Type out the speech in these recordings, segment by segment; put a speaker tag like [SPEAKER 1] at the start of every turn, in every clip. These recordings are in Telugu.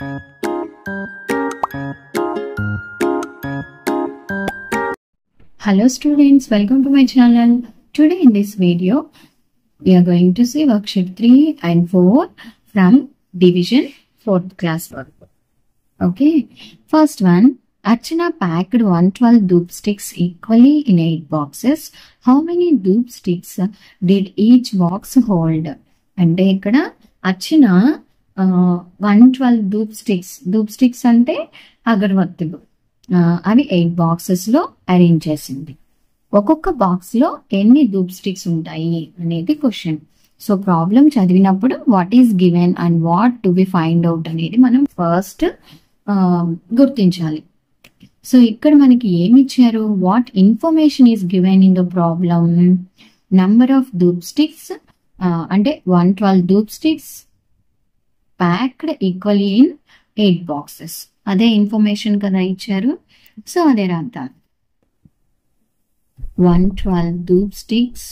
[SPEAKER 1] Hello students, welcome to my channel. Today in this video, we are going to see worksheet 3 and 4 from division 4th class workbook. Okay, first one, Archana packed 112 dupe sticks equally in 8 boxes. How many dupe sticks did each box hold? అంటే ఇక్కడ Archana. One twelve dhoop sticks dhoop sticks అంటే అగరవత్తులు అవి ఎయిట్ బాక్సెస్లో అరేంజ్ చేసింది. ఒక్కొక్క బాక్స్లో ఎన్ని దూప్ స్టిక్స్ ఉంటాయి అనేది క్వశ్చన్ సో ప్రాబ్లం చదివినప్పుడు what is given and what to be find out అనేది మనం ఫస్ట్ గుర్తించాలి. సో ఇక్కడ మనకి ఏమి ఇచ్చారు? What information is given in the problem number of dhoop sticks అంటే one twelve dhoop sticks packed equally in eight boxes అదే ఇన్ఫర్మేషన్ కదా ఇచ్చారు. సో అదే రాద్దాం. One twelve dhoop sticks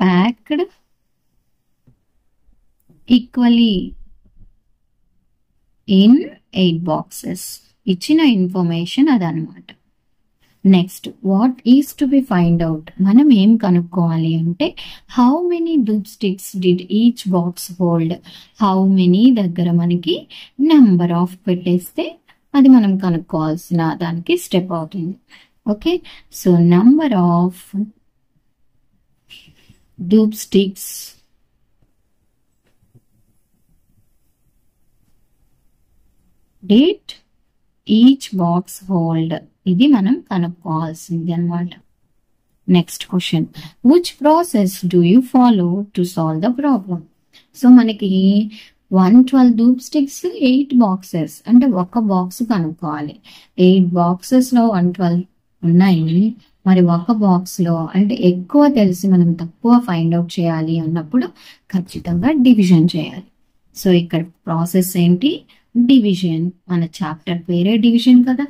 [SPEAKER 1] packed equally in eight boxes ఇచ్చిన ఇన్ఫర్మేషన్ అదనమాట next what is to be find out మనం ఏం కనుక్కోవాలి అంటే how many dhoop sticks did each box hold how many దగ్గర మనకి నెంబర్ ఆఫ్ పెట్టేస్తే అది మనం కనుక్కోవాల్సిన దానికి స్టెప్ అవుతుంది. Okay so number of dhoop sticks date each box hold ఇది మనం కనుక్కోవాల్సింది అనమాట next question which process do you follow to solve the problem so మనకి one twelve dupe sticks eight boxes అంటే ఒక బాక్స్ కనుక్కోవాలి. ఎయిట్ బాక్సెస్లో వన్ ట్వెల్వ్ ఉన్నాయి. మరి ఒక బాక్స్లో అంటే ఎక్కువ తెలిసి మనం తక్కువ ఫైండ్ అవుట్ చేయాలి అన్నప్పుడు ఖచ్చితంగా డివిజన్ చేయాలి. సో ఇక్కడ ప్రాసెస్ ఏంటి? డివిజన్ మన చాప్టర్ పేరే డివిజన్ కదా.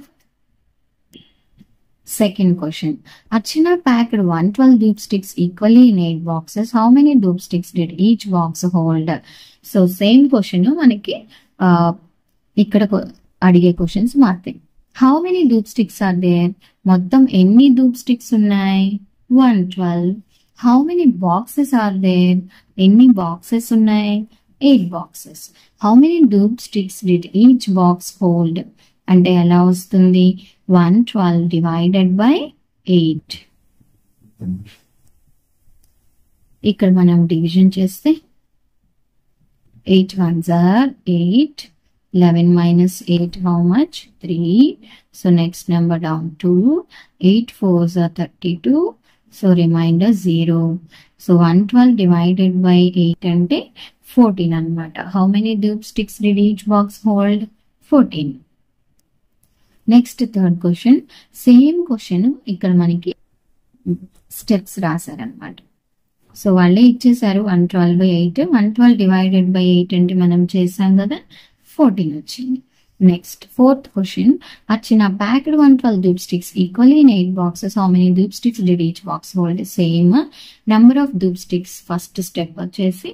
[SPEAKER 1] Second question Archana packed one twelve dupe sticks equally in eight boxes how many dhoop sticks did each box hold so same question మనకి ఇక్కడ అడిగే క్వశ్చన్స్ మారుతాయి. How many dhoop sticks are there మొత్తం ఎన్ని డూప్ స్టిక్స్ ఉన్నాయి? One twelve how many boxes are there ఎన్ని బాక్సెస్ ఉన్నాయి? Eight boxes. How many dhoop sticks did each box hold అంటే ఎలా వస్తుంది? One twelve divided by eight ఇక్కడ మనం డివిజన్ చేస్తే ఎయిట్ వన్ జార్ eight eleven minus eight how much three so next number down two eight fours జార్ thirty two so remainder zero so one twelve divided by eight అంటే ఫోర్టీన్ అనమాట how many dhoop sticks did each box hold fourteen next third question same question ఇక్కడ మనకి స్టెప్స్ రాశారనమాట సో వాళ్ళే ఇచ్చేసారు one twelve by eight one twelve divided by eight అంటే మనం చేసాం కదా ఫోర్టీన్ వచ్చింది. నెక్స్ట్ ఫోర్త్ క్వశ్చన్ వచ్చిన packed one twelve dhoop sticks equally in eight boxes how many dhoop sticks did each box hold same number of dhoop sticks first step వచ్చేసి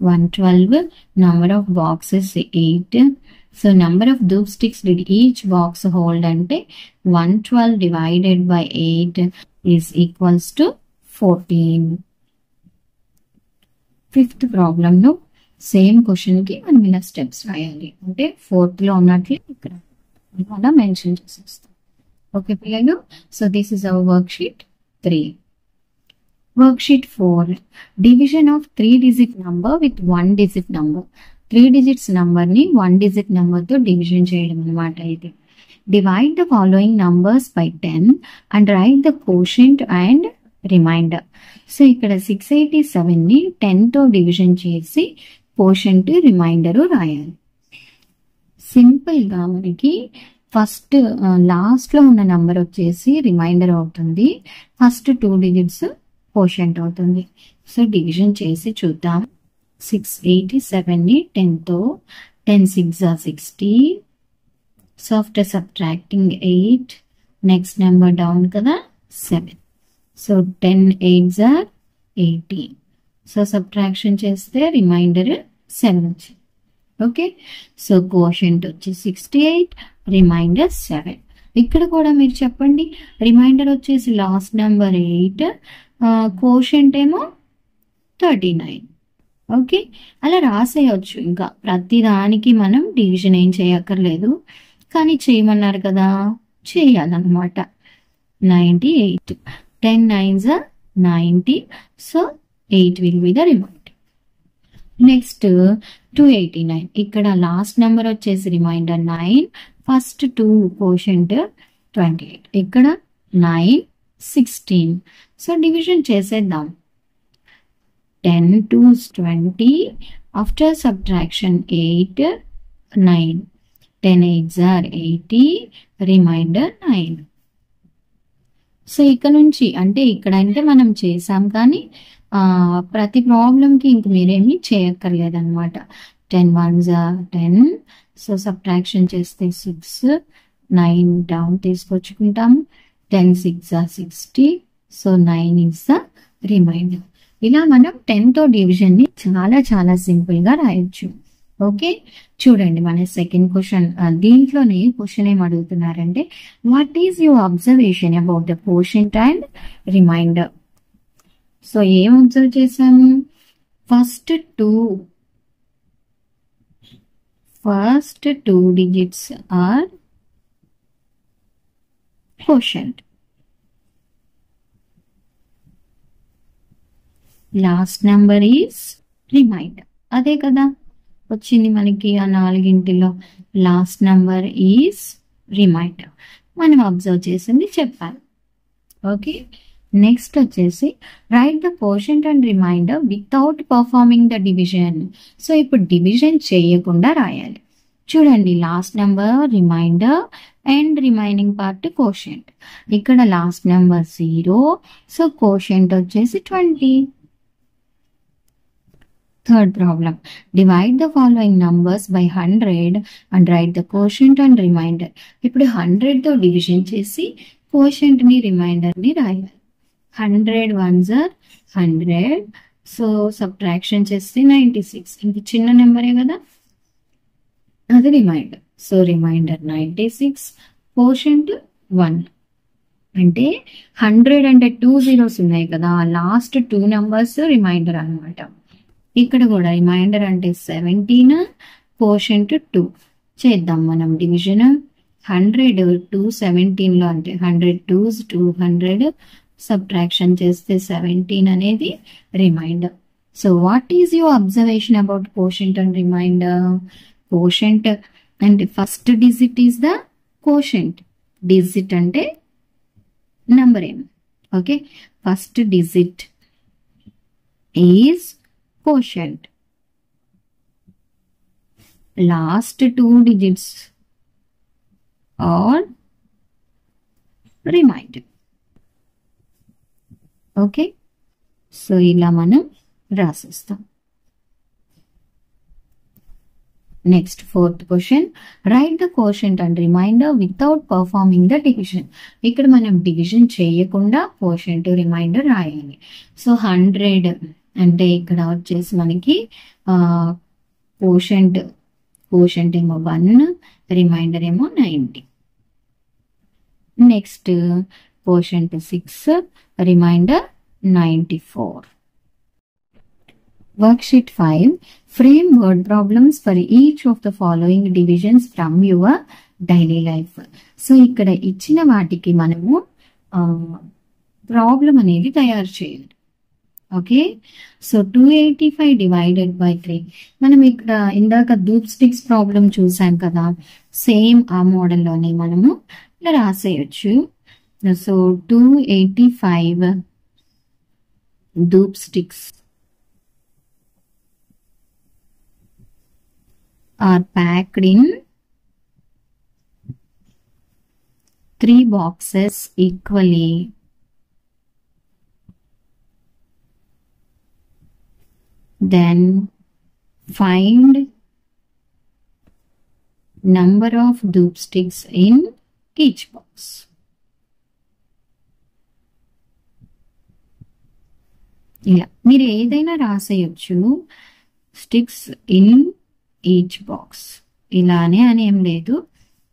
[SPEAKER 1] one twelve number of boxes eight so number of dhoop sticks did each box hold అంటే one twelve divided by eight is equals to fourteen fifth ప్రాబ్లంలో సేమ్ క్వశ్చన్కి మనం ఇలా స్టెప్స్ రాయాలి. అంటే ఫోర్త్లో ఉన్నట్లు ఇక్కడ మనం మెన్షన్ చేసేస్తాం. ఓకే పిల్లలు so this is our work sheet three worksheet four division of three digit number with one digit number three digits నంబర్ని వన్ డిజిట్ నంబర్తో డివిజన్ చేయడం అనమాట అయితే divide the following numbers by ten and write the quotient and remainder so ఇక్కడ సిక్స్ ఎయిటీ సెవెన్ని టెన్తో డివిజన్ చేసి కోషెంట్ రిమైండర్ రాయాలి. సింపుల్గా మనకి ఫస్ట్ లాస్ట్లో ఉన్న నంబర్ వచ్చేసి రిమైండర్ అవుతుంది. ఫస్ట్ టూ డిజిట్స్ కోషెంట్ అవుతుంది. సో డివిజన్ చేసి చూద్దాం. సిక్స్ ఎయిటీ సెవెన్ని టెన్తో ten ten six are sixty so after subtracting eight next number down కదా seven so ten eights are eighty so subtraction చేస్తే రిమైండర్ సెవెన్ వచ్చింది. ఓకే సో కోషంట్ వచ్చి సిక్స్టీ ఎయిట్ రిమైండర్ సెవెన్ ఇక్కడ కూడా మీరు చెప్పండి. రిమైండర్ వచ్చేసి లాస్ట్ నెంబర్ ఎయిట్ కోషంట్ ఏమో థర్టీ నైన్ ఓకే అలా రాసేయచ్చు. ఇంకా ప్రతి దానికి మనం డివిజన్ ఏం చేయక్కర్లేదు. కానీ చేయమన్నారు కదా చేయాలన్నమాట. Ninety eight ten nines ninety so eight will be the remainder next two eighty nine ఇక్కడ లాస్ట్ నెంబర్ వచ్చేసి remainder nine first two quotient twenty eight. ఇక్కడ నైన్ సిక్స్టీన్. సో డివిజన్ చేసేద్దాం. Ten two twenty after subtraction eight nine. Ten eights are eighty remainder nine. So ఇక్కడ నుంచి అంటే ఇక్కడ అంటే మనం చేసాం కానీ ప్రతి ప్రాబ్లంకి ఇంక మీరేమి చేయక్కర్లేదన్నమాట. Ten ones ten so subtraction చేస్తే సిక్స్ నైన్ డౌన్ తీసుకొచ్చుకుంటాము. Ten six sixty so nine is the remainder ఇలా మనం టెన్తో డివిజన్ని చాలా చాలా సింపుల్గా రాయొచ్చు. ఓకే చూడండి మన సెకండ్ క్వశ్చన్ దీంట్లోనే క్వశ్చన్ ఏం అడుగుతున్నారంటే what is your observation about the quotient and remainder so ఏం అబ్జర్వ్ చేశాము? First two first two digits are quotient last number is remainder అదే కదా వచ్చింది మనకి ఆ నాలుగింటిలో. లాస్ట్ నెంబర్ ఈజ్ రిమైండర్ మనం అబ్జర్వ్ చేసింది చెప్పాలి. ఓకే నెక్స్ట్ వచ్చేసి write the quotient and remainder without performing the division so ఇప్పుడు డివిజన్ చేయకుండా రాయాలి. చూడండి last number remainder and remaining part quotient ఇక్కడ last number zero so quotient వచ్చేసి twenty third problem divide the following numbers by hundred and write the quotient and remainder ఇప్పుడు హండ్రెడ్తో డివిజన్ చేసి కోషంట్ని రిమైండర్ని రాయాలి. Hundred ones or hundred. So subtraction చేస్తే నైంటీ సిక్స్. ఇది చిన్న నెంబరే కదా? అది remainder so remainder ninety six quotient one. అంటే హండ్రెడ్ అంటే టూ జీరోస్ ఉన్నాయి కదా లాస్ట్ టూ నెంబర్స్ రిమైండర్ అన్నమాట. ఇక్కడ కూడా రిమైండర్ అంటే సెవెంటీన్ పోషెంట్ టూ. చేద్దాం మనం డివిజన్. హండ్రెడ్ టూ సెవెంటీన్లో అంటే hundred twos two hundred subtraction చేస్తే సెవెంటీన్ అనేది remainder so what is your observation about quotient and remainder quotient and first digit is the quotient digit అంటే నంబర్ ఏం? Okay first digit is quotient last two digits are remainder okay? So ఇలా మనం రాసిస్తాం. Next fourth question write the question and remainder without performing the division ఇక్కడ మనం డివిజన్ చేయకుండా క్వశ్చన్ రిమైండర్ రాయాలి. సో హండ్రెడ్ అంటే ఇక్కడ వచ్చేసి మనకి కోషంట్ కోషంట్ ఏమో వన్ రిమైండర్ ఏమో ninety next quotient six remainder ninety four worksheet five frame word problems for each of the following divisions from your daily life so ఇక్కడ ఇచ్చిన వాటికి మనము ప్రాబ్లం అనేది తయారు చేయాలి okay so two eighty five divided by three మనం ఇక్కడ ఇందాక దూప్ స్టిక్స్ ప్రాబ్లం చూసాం కదా సేమ్ ఆ మోడల్లోనే మనము ఇలా రాసేయచ్చు So 285 dupe sticks are packed in three boxes equally. Then find number of dupe sticks in each box. ఇలా. మీరు ఏదైనా రాసేయచ్చు. స్టిక్స్ ఇన్ ఈచ్ బాక్స్ ఇలానే అని ఏం లేదు.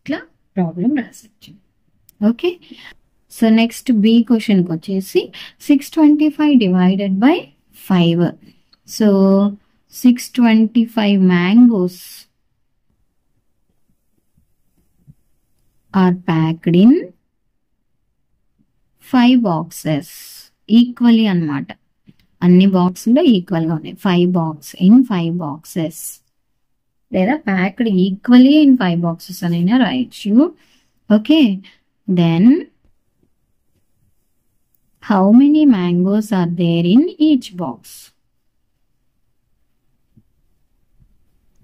[SPEAKER 1] ఇట్లా ప్రాబ్లం రాసేయచ్చు ఓకే సో నెక్స్ట్ బి క్వశ్చన్కి వచ్చేసి six twenty five divided by five so six twenty five mangoes are packed in five boxes equally అన్నమాట. అన్ని బాక్స్లో ఈక్వల్గా ఉన్నాయి. Five box in five boxes లేదా packed equally in five boxes అనైనా రాయొచ్చు okay then how many mangoes are there in each box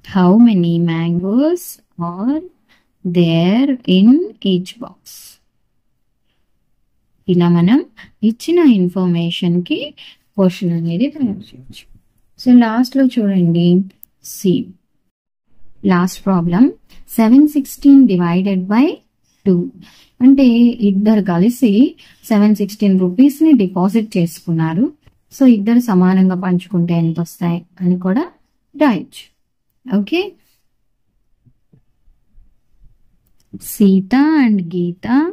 [SPEAKER 1] how many mangoes are there in each box ఇలా మనం ఇచ్చిన ఇన్ఫర్మేషన్కి క్వశ్చన్ అనేది తయారు చేయొచ్చు సో లాస్ట్లో చూడండి. C last problem seven sixteen divided by two అంటే ఇద్దరు కలిసి సెవెన్ సిక్స్టీన్ రూపీస్ని డిపాజిట్ చేసుకున్నారు. సో ఇద్దరు సమానంగా పంచుకుంటే ఎంత వస్తాయి అని కూడా రాయొచ్చు. Okay Sita and Gita.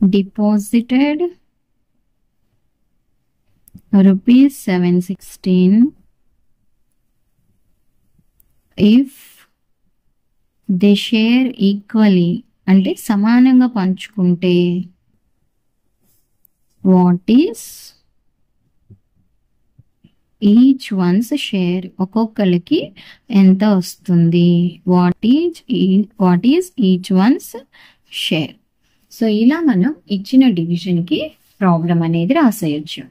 [SPEAKER 1] Deposited rupees 716 if they share equally అంటే సమానంగా పంచుకుంటే what is each one's share ఒక్కొక్కరికి ఎంత వస్తుంది? What is what is each one's share so ఇలా మనం ఇచ్చిన డివిజన్కి ప్రాబ్లం అనేది రాసేయచ్చు.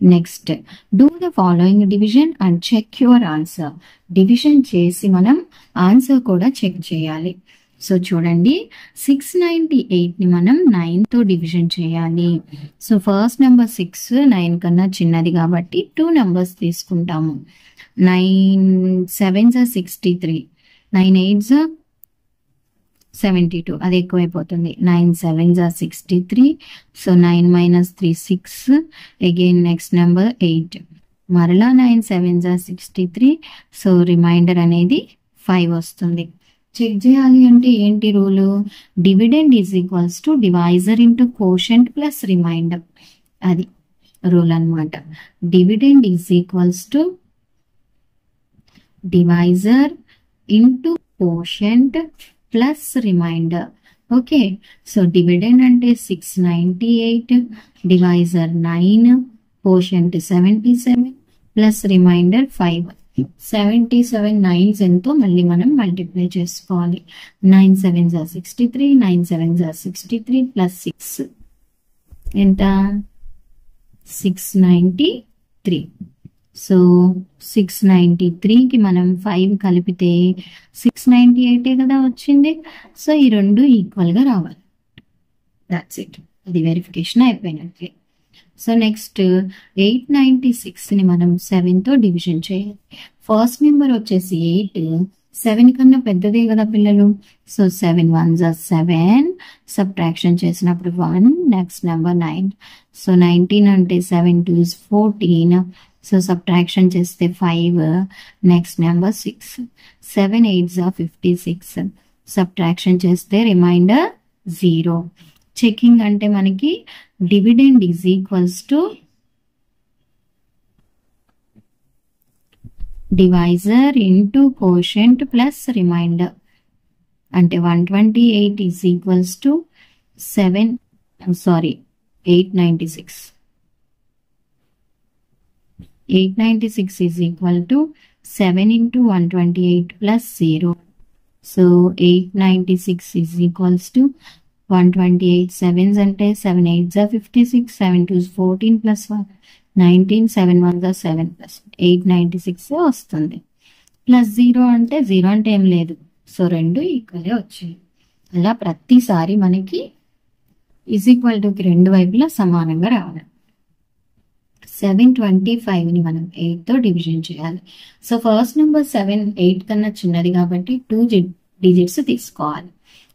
[SPEAKER 1] Next do the following division and check your answer division చేసి మనం ఆన్సర్ కూడా చెక్ చేయాలి. సో చూడండి. సిక్స్ నైంటీ ఎయిట్ని మనం నైన్తో డివిజన్ చేయాలి. So first number six nine కన్నా చిన్నది కాబట్టి టూ నెంబర్స్ తీసుకుంటాము. Nine sevens sixty three nine eights seventy two అది ఎక్కువైపోతుంది. నైన్ సెవెన్ జా sixty three so nine minus three six again next number eight మరలా నైన్ సెవెన్ జా సిక్స్టీ త్రీ సో రిమైండర్ అనేది ఫైవ్ వస్తుంది. చెక్ చేయాలి అంటే ఏంటి rule dividend is equals to divisor into quotient plus remainder అది రూల్ అనమాట dividend is equals to divisor into quotient plus remainder okay so dividend అంటే six ninety eight divisor nine quotient seventy seven plus remainder five seventy seven nines ఎంతో మళ్ళీ మనం మల్టిప్లై చేసుకోవాలి. నైన్ సెవెన్ జా సిక్స్టీ త్రీ నైన్ సెవెన్ జా సిక్స్టీ త్రీ ప్లస్ సిక్స్ ఎంత? Six ninety three so six ninety త్రీకి మనం ఫైవ్ కలిపితే సిక్స్ నైంటీ ఎయిటే కదా వచ్చింది. సో ఈ రెండు ఈక్వల్గా రావాలి. దాట్స్ ఇట్ అది వెరిఫికేషన్ అయిపోయినట్లే. సో నెక్స్ట్ ఎయిట్ నైంటీ సిక్స్ని మనం సెవెన్తో డివిజన్ చేయాలి. ఫస్ట్ నెంబర్ వచ్చేసి ఎయిట్ సెవెన్ కన్నా పెద్దదే కదా పిల్లలు. సో సెవెన్ వన్ జా సెవెన్ సబ్ట్రాక్షన్ చేసినప్పుడు one next number nine so nineteen అంటే seven twos fourteen so subtraction చేస్తే five next number six seven eight జా ఫిఫ్టీ సిక్స్ సబ్ట్రాక్షన్ చేస్తే రిమైండర్ జీరో చెకింగ్ అంటే మనకి dividend is equals to divisor into quotient plus remainder అంటే one twenty eight is equals to seven sorry eight ninety six 896 is equal to 7 into 128 plus 0. So 896 is equals to 128 sevens and 7 eights are 56, 7 twos 14 plus 1, 19, 7 ones are 7 plus 896 వస్తుంది ప్లస్ జీరో అంటే జీరో అంటే ఏం లేదు సో రెండు ఈక్వలే వచ్చాయి అలా ప్రతిసారి మనకి ఈజ్ ఈక్వల్ టుకి రెండు వైపులా సమానంగా రావాలి సెవెన్ ట్వంటీ ఫైవ్ని మనం ఎయిట్తో డివిజన్ చేయాలి. So first number seven eight కన్నా చిన్నది కాబట్టి టూ డిజిట్స్ తీసుకోవాలి.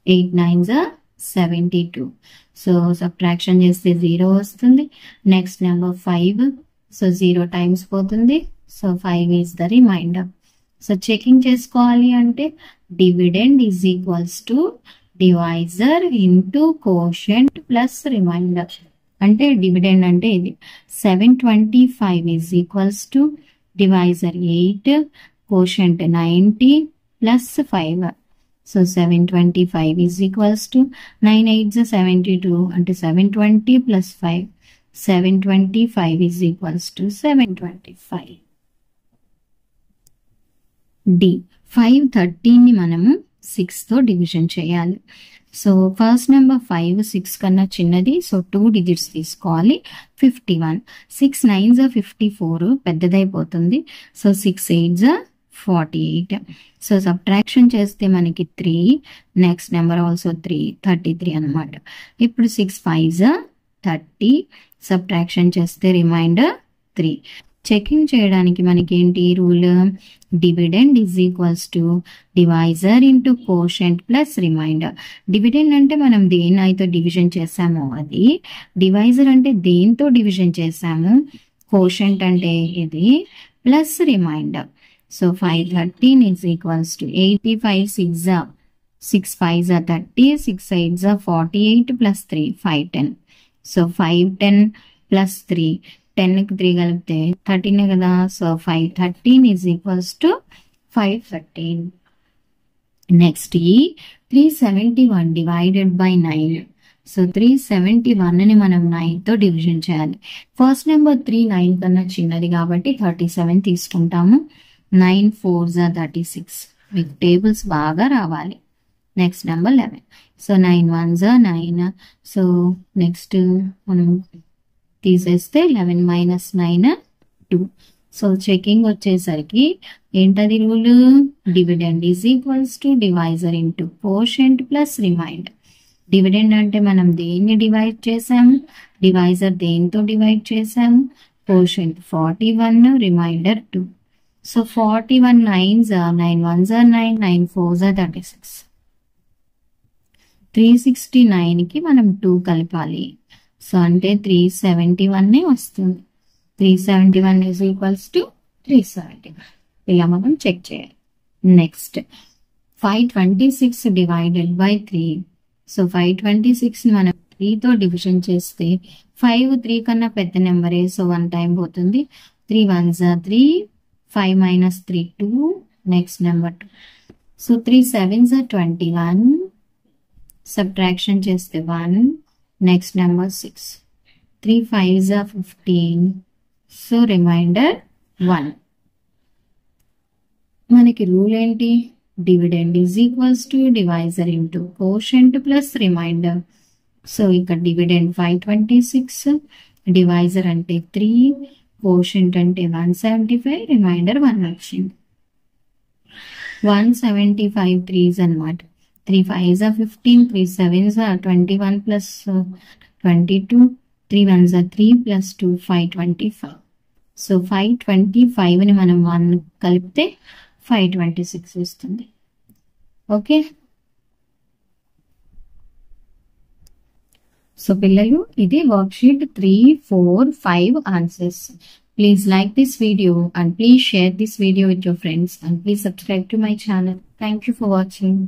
[SPEAKER 1] ఎయిట్ నైన్ జా సెవెంటీ టూ సో సబ్ట్రాక్షన్ చేస్తే జీరో వస్తుంది. Next number five so zero times పోతుంది. So five is the remainder so checking చేసుకోవాలి అంటే dividend is equals to divisor into quotient plus remainder అంటే డివిడెండ్ అంటే ఇది. Seven twenty five is equals to divisor eight quotient ninety plus five. So seven twenty five is equals to nine eights seventy two అంటే seven twenty plus five. Seven twenty five is equals to seven twenty five. D. Five థర్టీని మనము సిక్స్తో డివిజన్ చేయాలి. So first number five six కన్నా చిన్నది సో టూ డిజిట్స్ తీసుకోవాలి. Fifty one six nines fifty four పెద్దదైపోతుంది. So six eights forty eight so subtraction చేస్తే మనకి three next number also three thirty three అనమాట ఇప్పుడు సిక్స్ ఫైవ్స్ థర్టీ సబ్ట్రాక్షన్ చేస్తే రిమైండర్ త్రీ చెకింగ్ చేయడానికి మనకి ఏంటి rule dividend is equals to divisor into quotient plus remainder dividend అంటే మనం దేనైతే డివిజన్ చేసామో అది. డివైజర్ అంటే దేంతో డివిజన్ చేసాము కోషెంట్ అంటే ఇది plus remainder so five thirteen is equals to eighty five six six five జా థర్టీ సిక్స్ ఎయిట్ జా forty eight plus three five ten so five ten plus three టెన్కి త్రీ కలిపితే థర్టీనే కదా? So five thirteen is equals to five thirteen. Next ఈ three seventy one divided by nine. So three seventy వన్ని మనం నైన్తో డివిజన్ చేయాలి. ఫస్ట్ నెంబర్ త్రీ నైన్ కన్నా చిన్నది కాబట్టి థర్టీ సెవెన్ తీసుకుంటాము. నైన్ ఫోర్ జా థర్టీ సిక్స్. మీకు టేబుల్స్ బాగా రావాలి. Next number eleven. So nine one జా నైన్. సో నెక్స్ట్ మనం తీసేస్తే eleven minus nine two. So checking వచ్చేసరికి ఏంటది rule? Dividend is equals to divisor into quotient plus remainder dividend అంటే మనం దేన్ని డివైడ్ చేసాం డివైజర్ దేంతో డివైడ్ చేసాం quotient forty one remainder two. So forty one nines nine ones are nine nine fours are thirty six. Three sixty నైన్కి మనం టూ కలపాలి. సో అంటే త్రీ సెవెంటీ వన్నే వస్తుంది. Three seventy one is equals to three seventy one ఇలా మనం చెక్ చేయాలి. Next five twenty six divided by three so five twenty six మనం త్రీతో డివిజన్ చేస్తే ఫైవ్ త్రీ కన్నా పెద్ద నెంబరే సో వన్ టైం పోతుంది. త్రీ వన్ జా three five minus three two next number two so three seven జా ట్వంటీ వన్ సబ్ట్రాక్షన్ చేస్తే one next number six three five జా ఫిఫ్టీన్ సో రిమైండర్ వన్ మనకి రూల్ ఏంటి? Dividend is equals to divisor into quotient plus remainder so ఇక్కడ dividend five twenty six divisor అంటే త్రీ కోషెంట్ అంటే one seventy five remainder one వచ్చింది. వన్ సెవెంటీ ఫైవ్ త్రీస్ అనమాట త్రీ ఫైవ్ జా ఫిఫ్టీన్ త్రీ సెవెన్ జా twenty one plus twenty two three one జా three plus two five twenty five so five twenty ఫైవ్ని మనం వన్ కలిపితే ఫైవ్ ట్వంటీ సిక్స్ వస్తుంది. ఓకే? సో పిల్లలు ఇది worksheet three four five answers please like this video and please share this video with your friends and please subscribe to my channel thank you for watching